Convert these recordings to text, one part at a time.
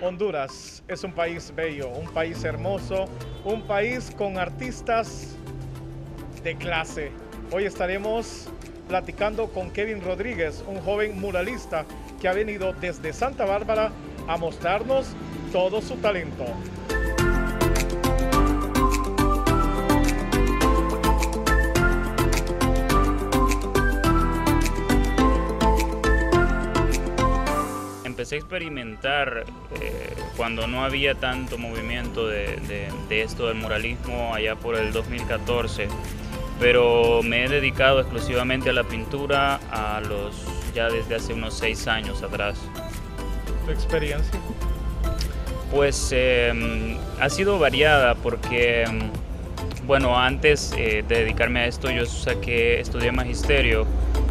Honduras es un país bello, un país hermoso, un país con artistas de clase. Hoy estaremos platicando con Kevin Rodríguez, un joven muralista que ha venido desde Santa Bárbara a mostrarnos todo su talento. Empecé a experimentar eh, cuando no había tanto movimiento de, esto del muralismo allá por el 2014, pero me he dedicado exclusivamente a la pintura a los ya desde hace unos seis años atrás. ¿Tu experiencia? Pues em, ha sido variada porque, em, bueno, antes eh, de dedicarme a esto yo saqué, estudié magisterio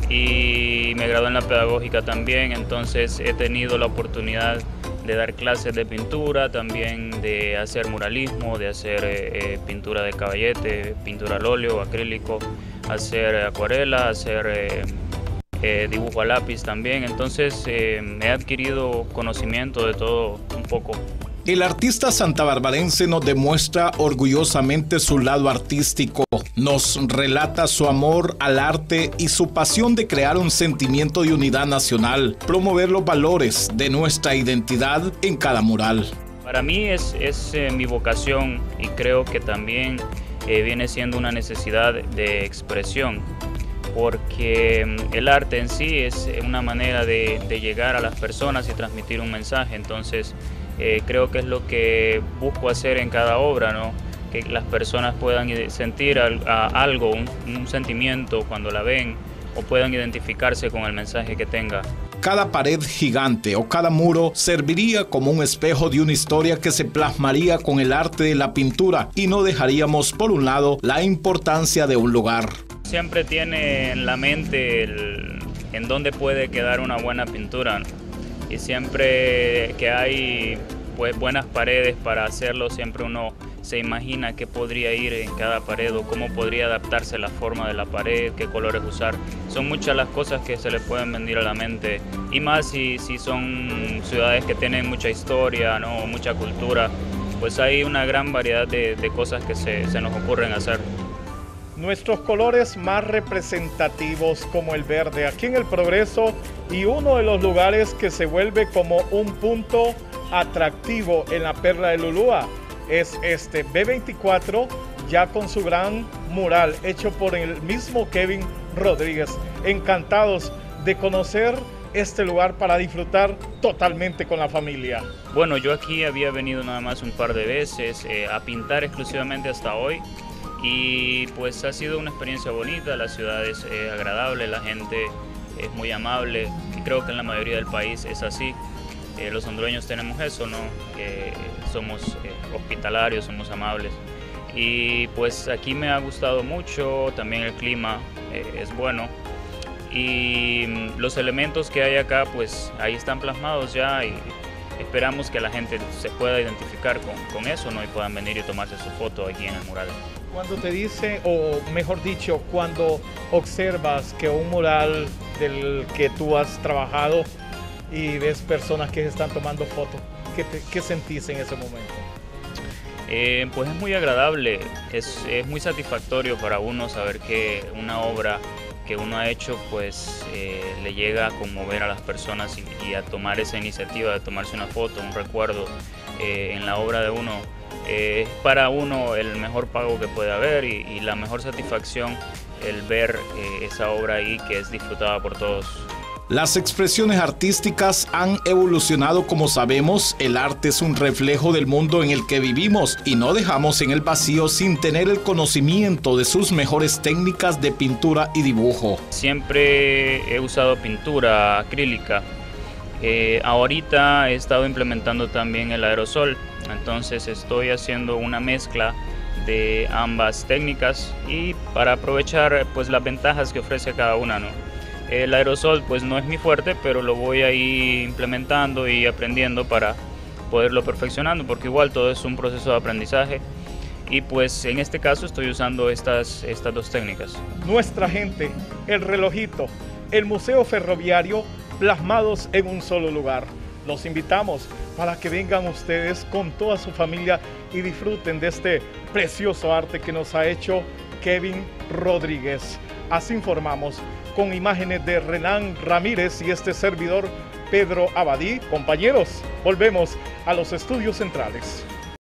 y me gradué en la pedagógica también, entonces he tenido la oportunidad de dar clases de pintura, también de hacer muralismo, de hacer eh, eh, pintura de caballete, pintura al óleo, acrílico, hacer acuarela, hacer eh, dibujo a lápiz también, entonces he adquirido conocimiento de todo un poco. El artista santabarbarense nos demuestra orgullosamente su lado artístico, nos relata su amor al arte y su pasión de crear un sentimiento de unidad nacional, promover los valores de nuestra identidad en cada mural. Para mí es, eh, mi vocación y creo que también eh, viene siendo una necesidad de expresión porque mm, el arte en sí es una manera de llegar a las personas y transmitir un mensaje. Entonces, eh, creo que es lo que busco hacer en cada obra, ¿no? que las personas puedan sentir algo, un, sentimiento cuando la ven o puedan identificarse con el mensaje que tenga. Cada pared gigante o cada muro serviría como un espejo de una historia que se plasmaría con el arte de la pintura y no dejaríamos por un lado la importancia de un lugar. Siempre tiene en la mente en dónde puede quedar una buena pintura y siempre que hay pues, buenas paredes para hacerlo, siempre uno se imagina qué podría ir en cada pared o cómo podría adaptarse la forma de la pared, qué colores usar. Son muchas las cosas que se le pueden venir a la mente y más si, si son ciudades que tienen mucha historia, ¿no? mucha cultura, pues hay una gran variedad de, de cosas que se, se nos ocurren hacer nuestros colores más representativos como el verde aquí en el Progreso y uno de los lugares que se vuelve como un punto atractivo en la perla de Lulúa es este B24 ya con su gran mural hecho por el mismo Kevin Rodríguez. Encantados de conocer este lugar para disfrutar totalmente con la familia. Bueno, yo aquí había venido nada más un par de veces eh, a pintar exclusivamente hasta hoy y pues ha sido una experiencia bonita, la ciudad es eh, agradable, la gente es muy amable y creo que en la mayoría del país es así. Eh, los hondureños tenemos eso, ¿no? somos eh, hospitalarios, somos amables. Y pues aquí me ha gustado mucho, también el clima es bueno. Y mm, los elementos que hay acá, pues ahí están plasmados ya y esperamos que la gente se pueda identificar con, con eso, ¿no? Y puedan venir y tomarse su foto aquí en el mural. Cuando te dice, o mejor dicho, cuando observas que un mural del que tú has trabajado y ves personas que están tomando fotos, ¿qué, qué sentís en ese momento? Eh, pues es muy agradable, es, es, muy satisfactorio para uno saber que una obra que uno ha hecho pues eh, le llega a conmover a las personas y, a tomar esa iniciativa de tomarse una foto, un recuerdo eh, en la obra de uno es para uno el mejor pago que puede haber y, la mejor satisfacción el ver eh, esa obra ahí que es disfrutada por todos. Las expresiones artísticas han evolucionado como sabemos, el arte es un reflejo del mundo en el que vivimos y no dejamos en el vacío sin tener el conocimiento de sus mejores técnicas de pintura y dibujo. Siempre he usado pintura acrílica, eh, ahorita he estado implementando también el aerosol entonces estoy haciendo una mezcla de ambas técnicas y para aprovechar pues las ventajas que ofrece cada una. ¿no? El aerosol pues no es mi fuerte, pero lo voy a ir implementando y aprendiendo para poderlo perfeccionando, porque igual todo es un proceso de aprendizaje. Y pues en este caso estoy usando estas, estas dos técnicas. Nuestra gente, el relojito, el Museo Ferroviario, plasmados en un solo lugar Los invitamos para que vengan ustedes con toda su familia y disfruten de este precioso arte que nos ha hecho Kevin Rodríguez. Así informamos con imágenes de Renan Ramírez y este servidor Pedro Abadí. Compañeros, volvemos a los estudios centrales.